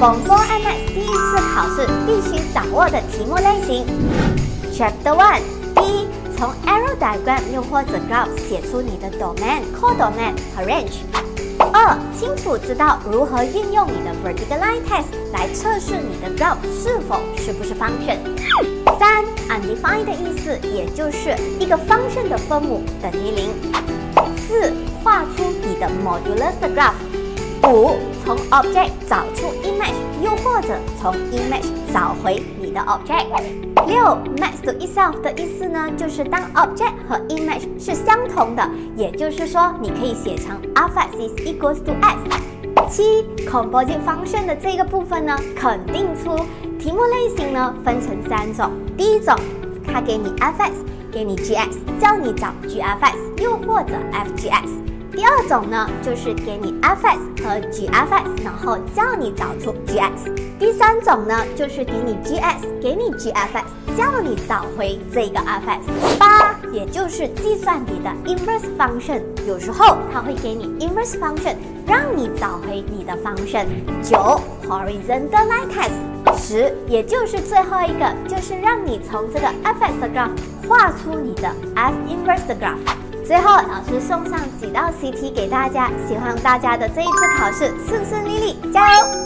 Form 4 MS 第一次考试必须掌握的题目类型。Chapter One，一，从 arrow diagram 又或者 graph 写出你的 domain、codomain 和 range。二，清楚知道如何运用你的 vertical line test 来测试你的 graph 是否是不是 function。三，undefined 的意思，也就是一个 function 的分母等于零。四，画出你的 modulus 的 graph。五，从 object 找出 image，又或者从 image 找回你的 object。六，match to itself 的意思呢，就是当 object 和 image 是相同的，也就是说，你可以写成 alpha is equals to s。七，composite function 的这个部分呢，肯定出题目类型呢分成三种。第一种，它给你 f_x，给你 g_x，叫你找 g_f_x，又或者 f_g_x。第二种呢，就是给你 f_x 和 g_f_x，然后叫你找出 g_x。第三种呢，就是给你 g_x，给你 g_f_x，叫你找回这个 f_x。八，也就是计算你的 inverse function，有时候它会给你 inverse function，让你找回你的 function。九，horizontal line test。十，也就是最后一个，就是让你从这个 f_x 的 graph 画出你的 f inverse 的 graph。最后，老师送上几道习题给大家，希望大家的这一次考试顺顺利利，加油！